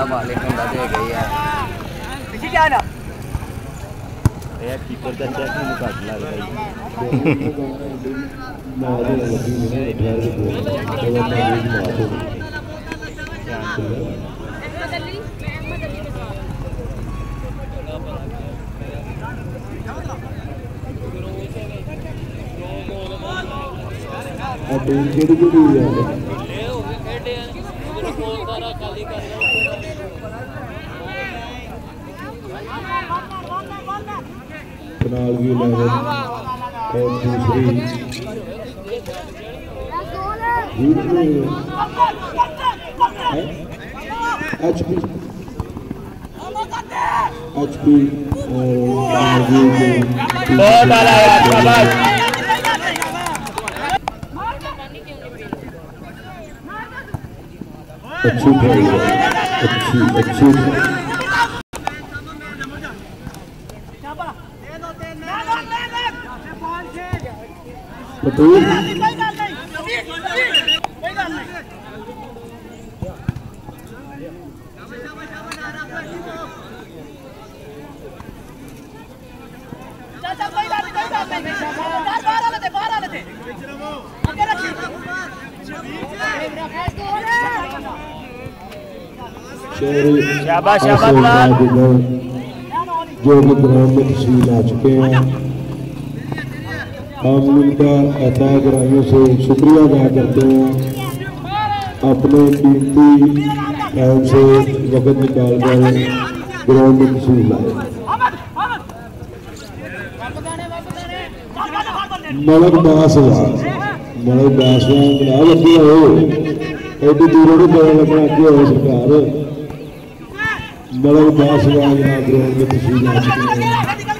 ला वाले बंदा दे गई है देखिए क्या ना ये कीपर का चेक नहीं काट लग रही अब टीम केड़ी केड़ी है फिलहाल भी इलेवन और दूसरी एच पी एच पी बहुत आला शाबाश अच्छी अच्छी अच्छी पटेल शाबाश, शाबाश, जो कि ग्राउंड में तस्वीर आ चुके हैं हम इनका अता ग्रामियों से शुक्रिया अदा करते हैं। अपने कीमती टाइम से वक्त निकाल कर ग्राउंड में तस्वीर लाए मलक बासवान मलक बासवान बना लगी हो एडी दूरों नहीं पता लगना कि हो सरकार। मलक जनाब ग्राउंड में तस्वीर आ चुके हैं।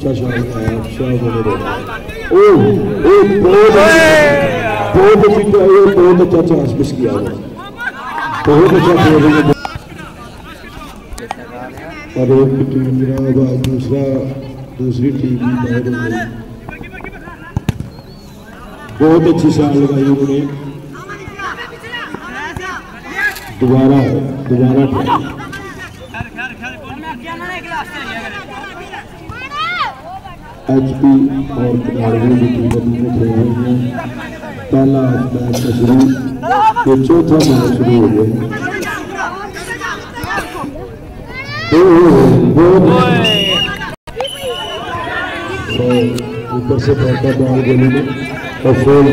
अच्छा शॉट है अच्छा बने ओ ओ बहुत बहुत अच्छी बहुत अच्छा चांस मिस किया है बहुत अच्छा खेल रही है और एक टीम जनाब आज दूसरा दूसरी टीम भी बाहर हो गई बहुत अच्छी शॉट लगाई उन्होंने दोबारा दोबारा एचपी और खिलाड़ियों की टीमें दोनों खेल रही हैं, पहला मैच शुरू, ये चौथा मैच शुरू हो गया। तो ऊपर से फेंका बॉल गली में, और फोल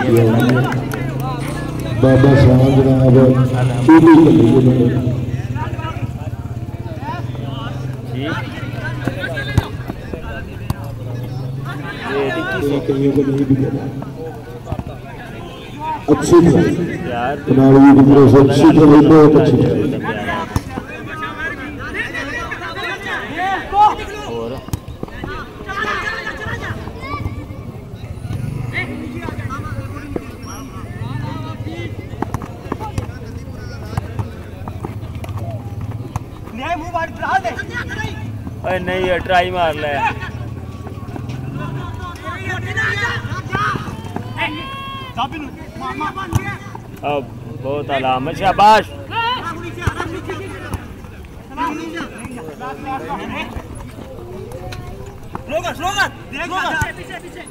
किया बाबा साहब जनाब चूली कर ली उन्होंने ये कहीं को नहीं भी देना अच्छी तरफ़ से अच्छी ट्राई बहुत अच्छी ट्राई नहीं ये ट्राई मार ले अब बहुत आलाम है शाबाश रोगा रोगा रोगा पीछे पीछे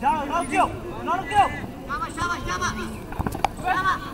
शाबाश शाबाश जाओ शाबाश शाबाश शाबाश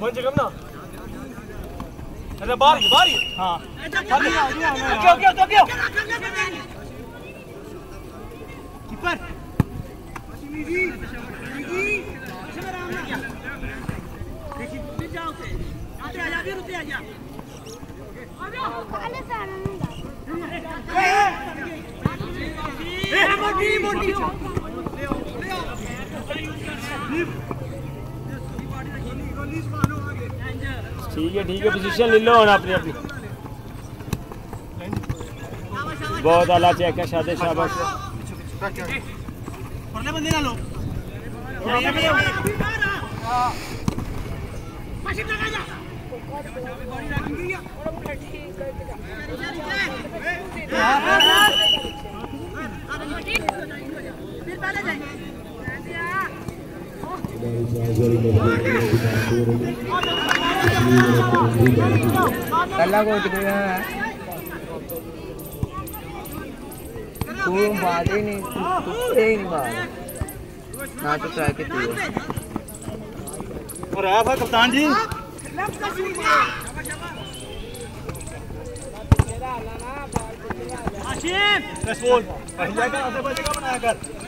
म्हणजे कम ना अरे बाहर ही, बाहर ही। हाँ okay okay okay okay keeper ठीक है ठीक है पोजीशन ले लो और अपनी अपनी। बहुत आला चेक है शादे शाबाश। परले बंदे ना लो हमारी सांस वाली मज़बूत है, कल्ला को तू बात नहीं तू ना तो ट्राई के तू और आप कप्तान जी आशिम बस बोल का अदब का बनाया कर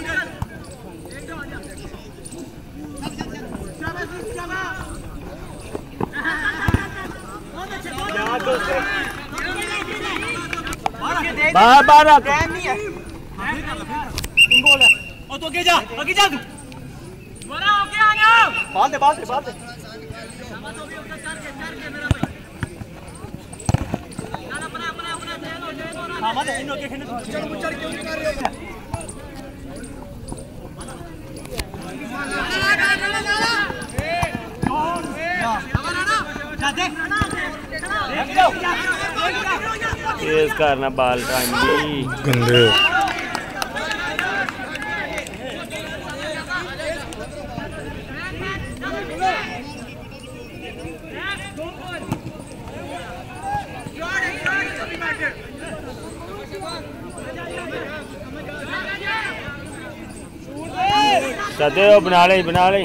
बाहर बाहर आ तू। है और तो आगे जा आगे जा तू। बाल दे बाल दे बाल दे। हाँ मत इन्हों के खेलने चढ़ मुचड़ क्यों नहीं कर रहे हो। तेज करना बाल टाइम जी गंदे सदे बना ले बना ले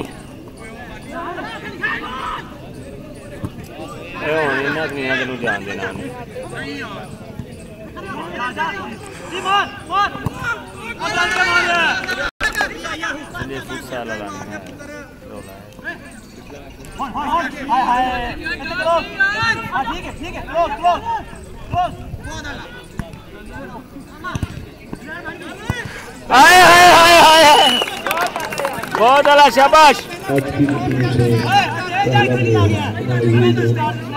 हाँ ठीक है ठीक है क्लोज क्लोज क्लोज हाय हाय हाय हाय हाय बहुत अला शाबाश आज की मीटिंग से पहला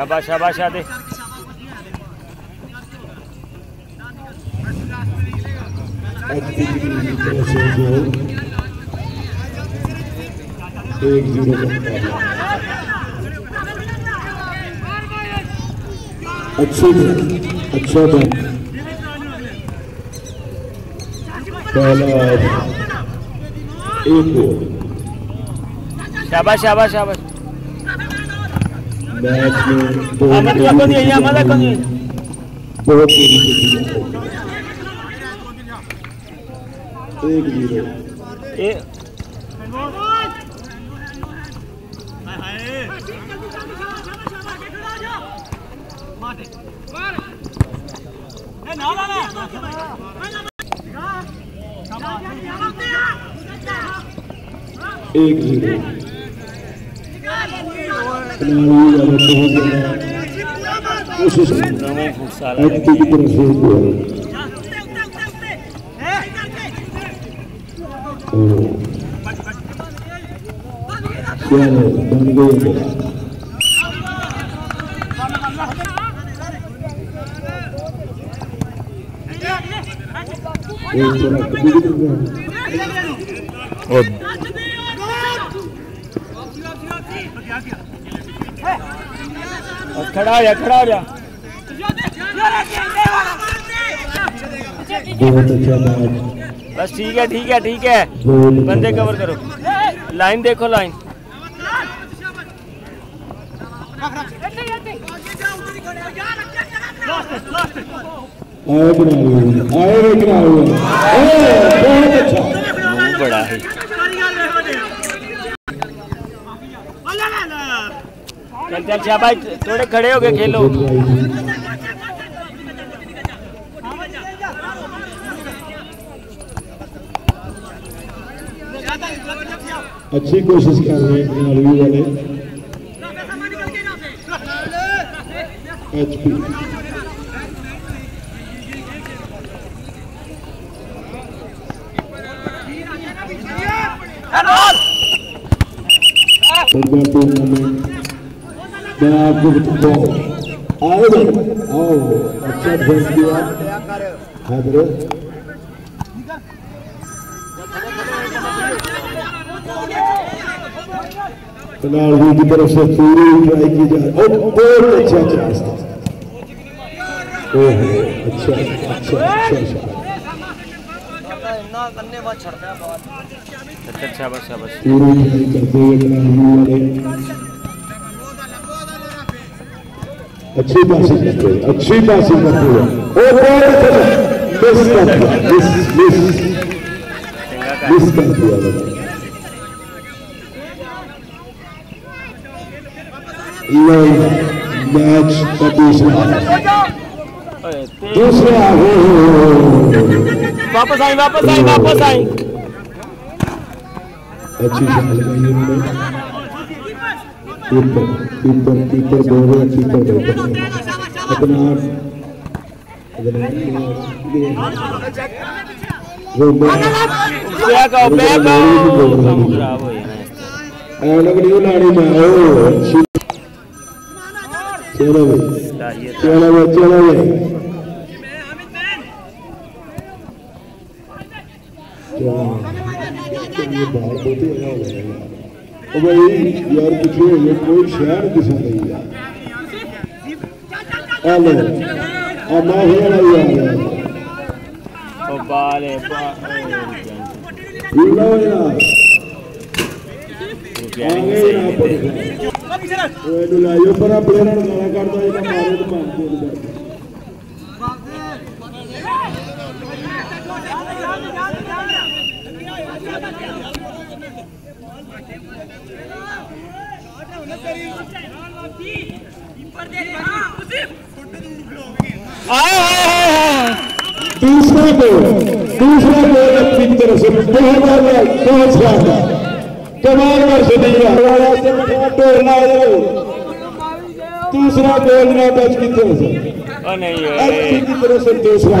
शाबाश शाबाश से गोल एक ज़ीरो अच्छी अच्छा था पहला एक शाबाश शाबाश शाबाश। एक ज़ीरो। एक ज़ीरो खिलाड़ी वाले बहुत ज़्यादा कोशिश कर रहे नवे फुटसाल हैं एचपी की तरफ़ से गोल चलो बन गई है एक तरफ़ दूसरी तरफ़ और खड़ा हो जा खड़ा हो जा। बहुत अच्छा मैच बस ठीक है ठीक है ठीक है। बंदे कवर करो। लाइन देखो लाइन आए आए बहुत अच्छा। बड़ा है। चल चल शाबाश थोड़े खड़े हो गए खेलो। अच्छी कोशिश कर रहे हैं खिलाड़ी वाले। एचपी टूर्नामेंट मैं आपको बताता हूँ। आओ आओ। अच्छा ध्यान दिया। हाँ, हैदर पनाली की तरफ़ से पूरी ट्राई की जाए और बहुत अच्छा अच्छा था ओह अच्छा अच्छा अच्छा अच्छा।, अच्छा, अच्छा शाबाश शाबाश पूरी ट्राई करते हुए पनाली वाले अच्छी पासिंग करते हुए अच्छी पासिंग करते हुए और बहुत अच्छा मिस कर दिया मिस मिस मिस कर दिया मैच का दूसरा दूसरा हो वापस आई वापस आई वापस आई अच्छी शॉट लगाई उन्होंने कीपर कीपर कीपर बोल रहे हैं। अपना वो बैक आओ बैक आओ काम खराब जाना लगड़ी लाड़ी में ओ चलो। भाई। चलो। भाई चलो। भाई ये बाहर होते हैं ਉਹ ਬਈ ਯਾਰ ਕੁਝ ਹੋਵੇ ਕੋਈ ਸ਼ਹਿਰ ਦਿਸਾ ਨਹੀਂ ਆ ਹਲੋ ਆ ਮੈਂ ਫੇਰ ਆ ਗਿਆ ਉਹ ਬਾਲੇ ਲੋ ਯਾਰ ਆਗੇ ਨਾ ਪੜੀ ਉਹ ਇਹਨੂੰ ਲਾਇਓ ਪਰ ਆ ਪਲੇਅਰਾਂ ਨੂੰ ਗਾਲਾਂ ਕੱਢਦਾ ਇਹ ਮਾਰੇ ਤੇ ਭੰਗ ਦੇ दूसरा गोल दूसरा गोल अपनी तरफ़ से बहुत ज़्यादा बहुत शानदार कमाल कर दिया वाला से टोरना है। दूसरा गोल ना टच की तरफ़ से। नहीं की तरफ़ से दूसरा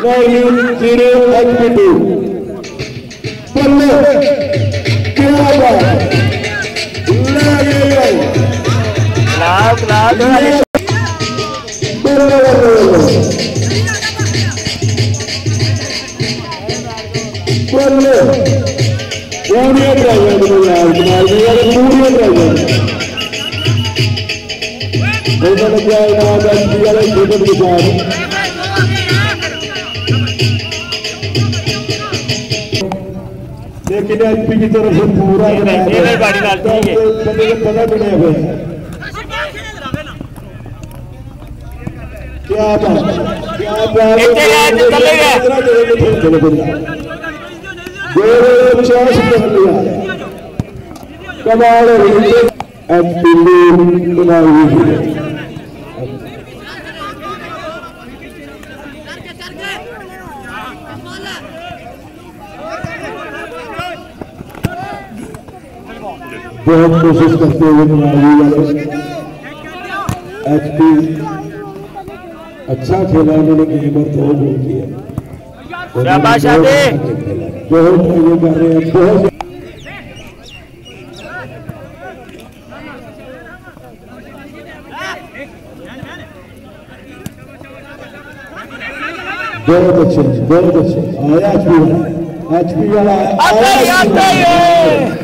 गोल ज़ीरो एचपी टू क्या बात ले गए खिलाओ खिलाओ लेकिन एचपी की तरफ़ से पूरा है। को पता भी नहीं है। क्या बात क्या बात तो कमाल एचपी बहुत कोशिश करते हुए एचपी अच्छा खेला उन्होंने गेम और दो गोल किया बहुत ये कर रहे हैं बहुत बहुत अच्छे बहुत अच्छे आया एचपी वाला एचपी वाला आया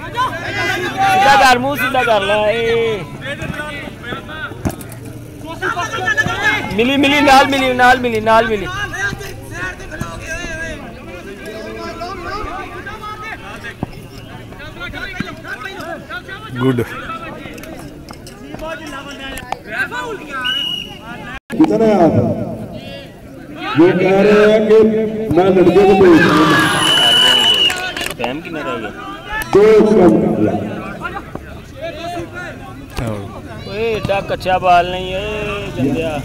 सीधा कर मुँह सीधा कर ला मिली मिली नाल मिली नाल मिली नाल मिली। गुड। कितना है आप? वो कह रहे हैं कि मैं लड़के को भेज टाइम कितना रह गया दो ओए एडा कच्चा बाल नहीं है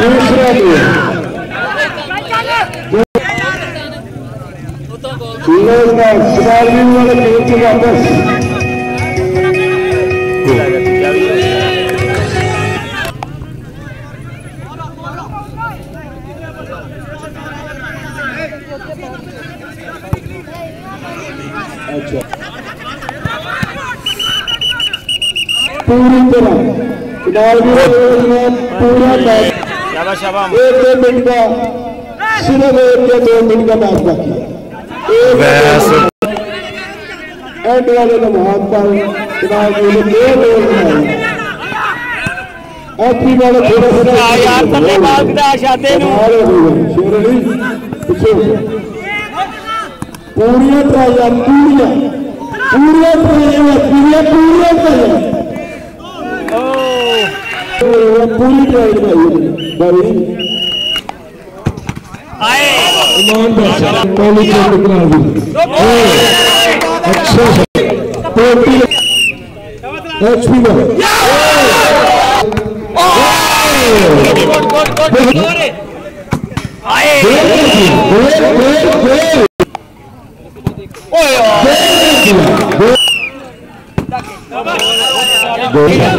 दूसरा भी लोग ना खिलाड़ी वाले खेल से वापस अच्छा पूरी तरह खिलाड़ी ने पूरा मैच शाबाश शाबाश एक दो मिनट का सिर्फ़ एक या दो मिनट का मैच बाकी है वैसे एंड वाले लम्हात पर खिलाड़ी ने दो गोल बनाए एपी वाले थोड़ा सा आ यार थल्ले मार दा शादे नु हारे हो गए शेरनी पिछे हो गए। पूरियाँ ट्राइयाँ पूरियाँ पूरियाँ ट्राइयाँ पूरियाँ पूरियाँ ट्राइयाँ ओ पूरी ट्राई बनाई भाई आए ईमानदार पहली चोट करा दी अच्छा पोटी एचपी में आए गोल